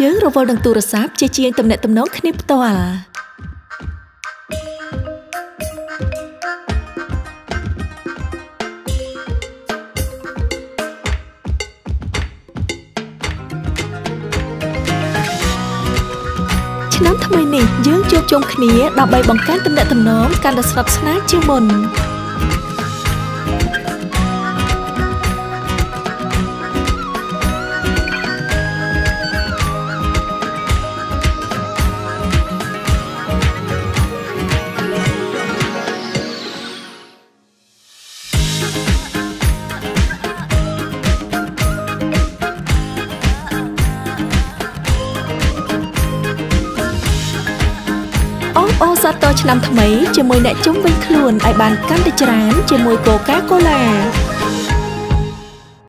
យើងរវល់នឹងទូរស័ព្ទជាជាងទំនាក់ទំនងគ្នាផ្ទាល់ឆ្នាំថ្មីនេះយើងជួបជុំគ្នាដើម្បីបង្កើនទំនាក់ទំនងកាន់តែស្និទ្ធស្នាលជាងមុន អូអូសាទរឆ្នាំថ្មីជាមួយអ្នកជុំវិញខ្លួនឲ្យបានកាន់តែច្រើនជាមួយកូកាកូឡា